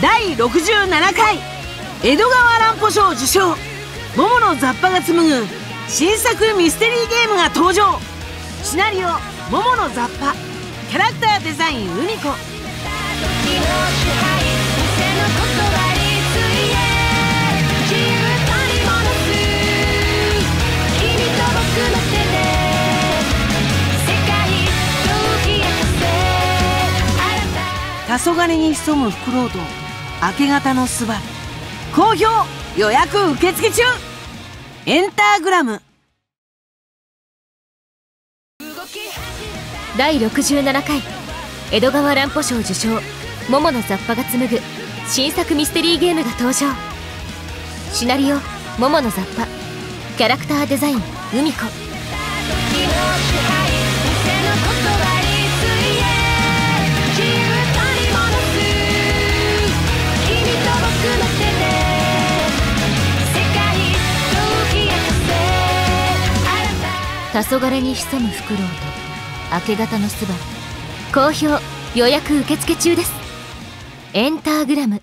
第67回江戸川乱歩賞受賞。桃の雑把が紡ぐ新作ミステリーゲームが登場。シナリオ「桃の雑把」キャラクターデザイン「海子。黄昏に潜むフクロウと明け方のスバル好評予約受付中エンターグラム第67回江戸川乱歩賞受賞桃の雑把が紡ぐ新作ミステリーゲームが登場シナリオ桃の雑把キャラクターデザイン海子黄昏に潜むフクロウと明け方のスバル好評予約受付中です。エンターグラム。